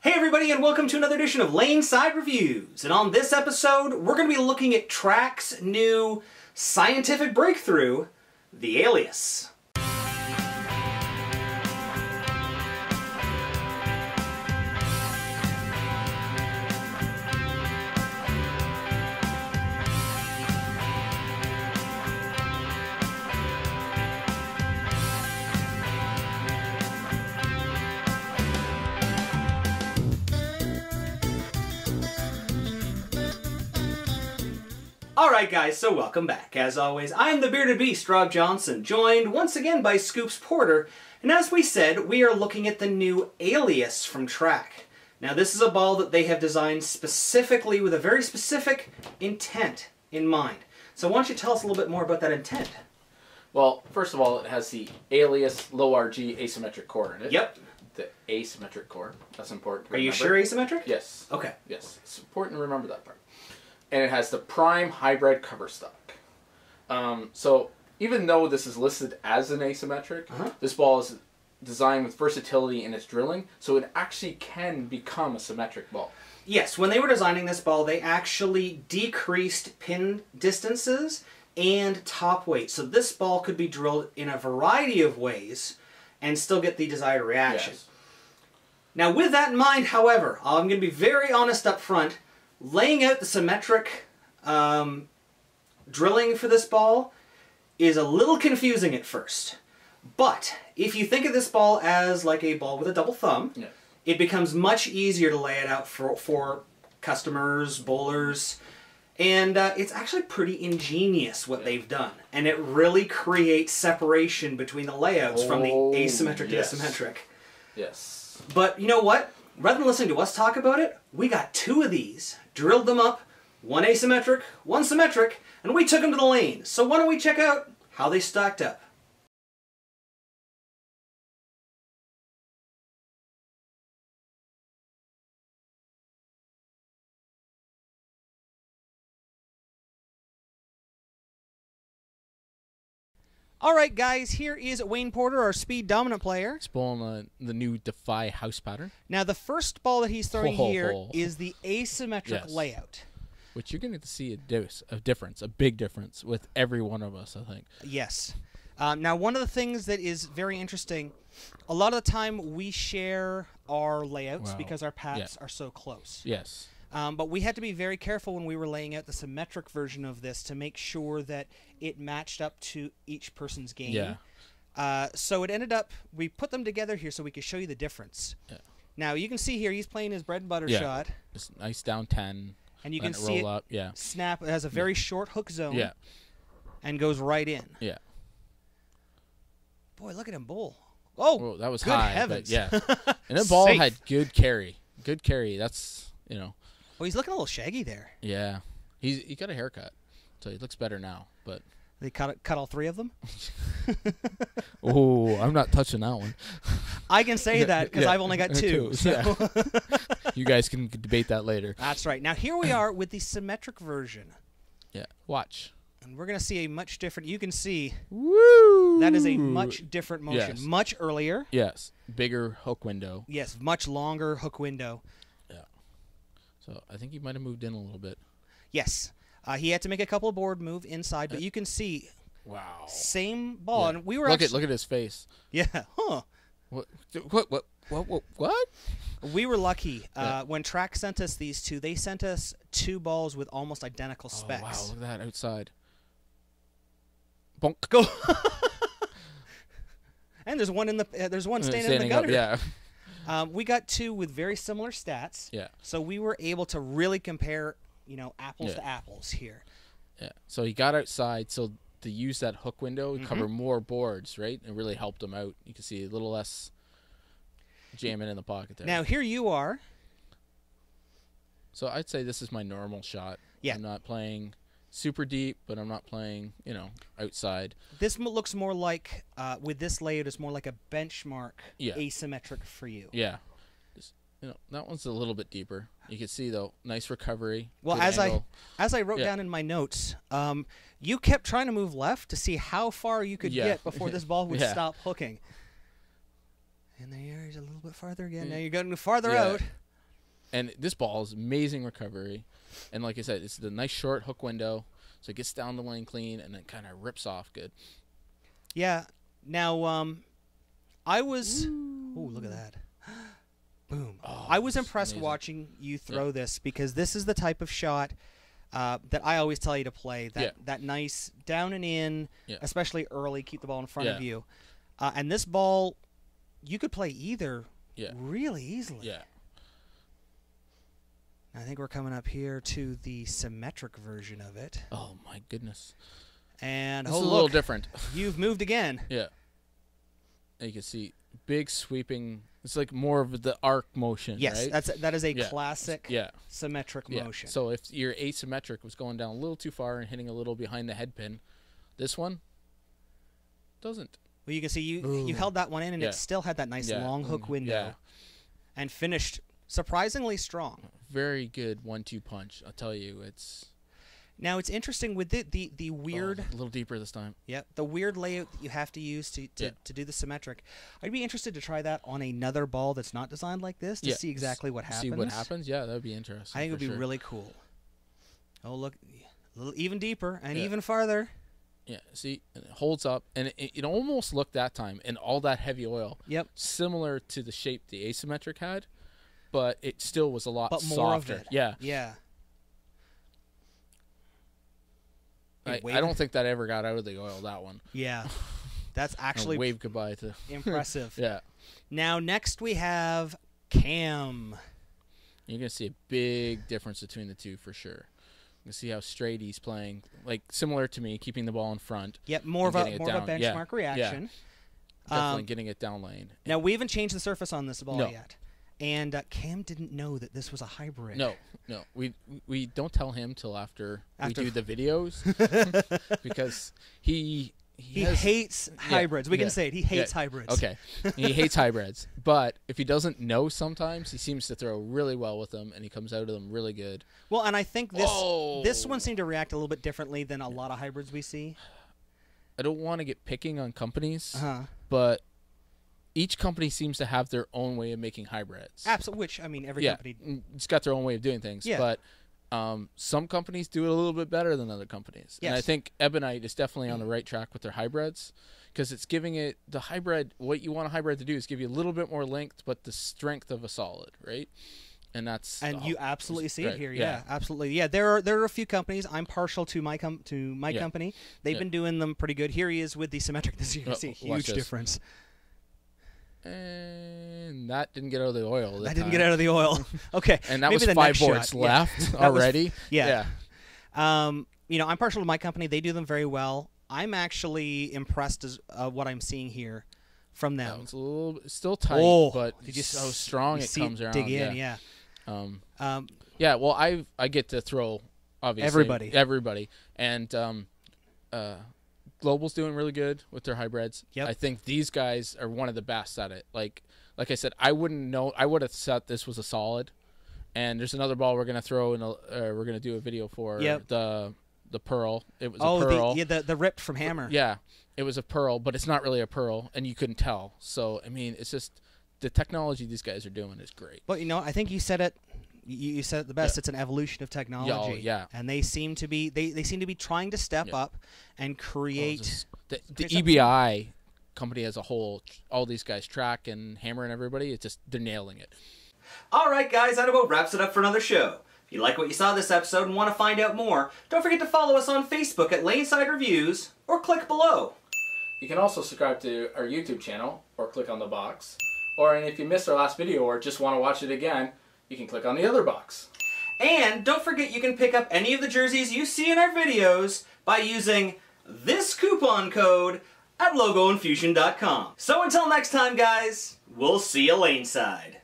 Hey everybody and welcome to another edition of Lane Side Reviews. And on this episode, we're going to be looking at Track's new scientific breakthrough, the Alias. Alright guys, so welcome back. As always, I'm the Bearded Beast, Rob Johnson, joined once again by Scoops Porter, and as we said, we are looking at the new Alias from Track. Now this is a ball that they have designed specifically with a very specific intent in mind. So why don't you tell us a little bit more about that intent? Well, first of all, it has the Alias low RG asymmetric core in it. Yep. The asymmetric core. That's important. to Are you sure asymmetric? Yes. Okay. Yes. It's important to remember that part. And it has the prime hybrid cover stock. Um, so even though this is listed as an asymmetric, Uh-huh. this ball is designed with versatility in its drilling, so it actually can become a symmetric ball. Yes, when they were designing this ball, they actually decreased pin distances and top weight. So this ball could be drilled in a variety of ways and still get the desired reaction. Yes. Now, with that in mind, however, I'm going to be very honest up front. Laying out the symmetric um, drilling for this ball is a little confusing at first. But if you think of this ball as like a ball with a double thumb, Yeah. it becomes much easier to lay it out for, for customers, bowlers, and uh, it's actually pretty ingenious what they've done. And it really creates separation between the layouts from the Oh, asymmetric yes. to the symmetric. Yes. But you know what? Rather than listening to us talk about it, we got two of these, drilled them up, one asymmetric, one symmetric, and we took them to the lane. So why don't we check out how they stacked up? All right, guys, here is Wayne Porter, our speed dominant player. He's bowling uh, the new Defy house pattern, Now, the first ball that he's throwing Ho, ho, here ho. is the asymmetric Yes. layout. which you're going to see a, dis- a difference, a big difference with every one of us, I think. Yes. Um, now, one of the things that is very interesting, a lot of the time we share our layouts Wow. because our paths Yeah. are so close. Yes. Um, but we had to be very careful when we were laying out the symmetric version of this to make sure that it matched up to each person's game. Yeah. Uh, so it ended up, we put them together here so we could show you the difference. Yeah. Now, you can see here he's playing his bread and butter Yeah. shot, Just nice down 10. and you can see roll it up. Yeah. snap. It has a very short hook zone Yeah. and goes right in. Yeah. Boy, look at him bowl. Oh, Well, that was good high, heavens. yeah. And the ball Safe. had good carry. Good carry. That's, you know, Oh, he's looking a little shaggy there. yeah. He's he got a haircut. So he looks better now, but They cut cut all three of them. oh, I'm not touching that one. I can say that because Yeah, I've only got two. two, so- yeah. You guys can debate that later. That's right. Now here we are with the symmetric version, Yeah. Watch. and we're gonna see a much different. You can see Woo! that is a much different motion, Yes. much earlier. Yes. Bigger hook window. Yes, much longer hook window. So I think he might have moved in a little bit. Yes, uh, he had to make a couple of board move inside, but you can see Wow. same ball, Yeah. and we were look actually, at look at his face. yeah, huh. What? What? What? What? What? We were lucky uh, Yeah. when Track sent us these two. They sent us two balls with almost identical Oh, specs. wow! Look at that outside. Bonk. Go. and there's one in the uh, there's one standing, in the up, gutter. Yeah. Um, we got two with very similar stats. Yeah. So we were able to really compare, you know, apples Yeah. to apples here. Yeah. So he got outside. So to use that hook window, Mm-hmm. cover more boards, right? It really helped him out. You can see a little less jamming in the pocket there. Now here you are. so I'd say this is my normal shot. Yeah. I'm not playing super deep, but I'm not playing, you know, outside. This looks more like uh, with this layout it's more like a benchmark Yeah. asymmetric for you. Yeah. Just, you know, that one's a little bit deeper. You can see though, nice recovery. Well, as angle. I as I wrote Yeah. down in my notes, um, you kept trying to move left to see how far you could Yeah. get before this ball would stop hooking. And there he's a little bit farther again. Now you're getting farther out. And this ball is amazing recovery, and like I said, it's the nice short hook window, so it gets down the lane clean and then kind of rips off good. Yeah. Now, um, I was. Ooh, look at that. Boom. Oh, I was impressed amazing. watching you throw this because this is the type of shot uh, that I always tell you to play. That Yeah. that nice down and in, Yeah. especially early, keep the ball in front of you. Uh, and this ball, you could play either Yeah. really easily. Yeah, I think we're coming up here to the symmetric version of it. Oh my goodness. And This oh a little different. you've moved again. yeah. And you can see big sweeping. It's like more of the arc motion. Yes, right? that's that is a Yeah. classic yeah. symmetric Yeah. motion. So if your asymmetric was going down a little too far and hitting a little behind the head pin, this one doesn't. Well, you can see you you held that one in, and Yeah. it still had that nice long hook Mm, window, and finished surprisingly strong. Very good one-two punch. I'll tell you, it's Now it's interesting with the the, the oh, weird, oh, a little deeper this time. yep, the weird layout that you have to use to to, Yeah. to do the symmetric. I'd be interested to try that on another ball that's not designed like this to Yeah, see exactly what happens. See what happens. Yeah, that would be interesting. I think it would be sure. really cool. Oh look, a little even deeper and Yeah. even farther. Yeah, see, and it holds up, and it, it almost looked that time in all that heavy oil, Yep. similar to the shape the asymmetric had, but it still was a lot But more of softer. it. Yeah, Yeah. I, I don't think that ever got out of the oil. That one. Yeah. That's actually wave goodbye to. impressive. Yeah, Now next we have Cam. you're gonna see a big difference between the two for sure. You see how straight he's playing, like similar to me, keeping the ball in front, Yep, more of a more of a down. Yeah, benchmark yeah. reaction. definitely Um, getting it down lane. Now we haven't changed the surface on this ball No. yet, and uh, Cam didn't know that this was a hybrid. No, no, we we don't tell him till after, After- we do the videos because he he has- hates hybrids. We can say it. He hates yeah, hybrids. Okay, he hates hybrids, but if he doesn't know, sometimes he seems to throw really well with them, and he comes out of them really good. Well, and I think this this Oh. one seemed to react a little bit differently than a lot of hybrids we see. I don't want to get picking on companies, Uh-huh. but each company seems to have their own way of making hybrids. Absolutely. Which I mean, every yeah, company. mm, it's got their own way of doing things. Yeah. But um, some companies do it a little bit better than other companies. And I think Ebonite is definitely on the right track with their hybrids because it's giving it the hybrid. What you want a hybrid to do is give you a little bit more length, but the strength of a solid, right? And that's And you absolutely see it here. Yeah. absolutely. Yeah, there are there are a few companies. I'm partial to my com- to my Yeah. company. They've Yeah. been doing them pretty good. Here he is with the symmetric. This you can Oh, see a huge difference. And that didn't get out of the oil. I didn't get out of the oil. Okay, And that maybe was five boards shot. Yeah. left was- already. yeah. Um, you know, I'm partial to my company. They do them very well. I'm actually impressed as uh, what I'm seeing here from That them. It's a little still tight, oh, but did you so s- strong you it comes around. Dig in, yeah. Um, Um, Yeah, well, I I get to throw obviously Everybody. everybody, and um, uh, Global's doing really good with their hybrids. Yep. I think these guys are one of the best at it. Like like I said, I wouldn't know. I would have thought this was a solid. And there's another ball we're gonna throw in. A, uh, we're gonna do a video for Yep. the the pearl. It was oh, a pearl. the, yeah, the the ripped from Hammer. Yeah, it was a pearl, but it's not really a pearl, and you couldn't tell. So I mean, it's just the technology these guys are doing is great. But you know, I think you said it. You, you said it the best. It's an evolution of oh, technology. yeah. And they seem to be they, they seem to be trying to step Yeah. up and oh, create. just- the, the create something. EBI company as a whole, all these guys track and hammer and everybody, it's just they're nailing it. Alright, guys, that about wraps it up for another show. If you like what you saw this episode and want to find out more, don't forget to follow us on Facebook at Laneside Reviews or click below. You can also subscribe to our YouTube channel or click on the box. Or and if you missed our last video or just want to watch it again, you can click on the other box. And don't forget you can pick up any of the jerseys you see in our videos by using this coupon code at logoinfusion.com. So until next time, guys, we'll see you laneside.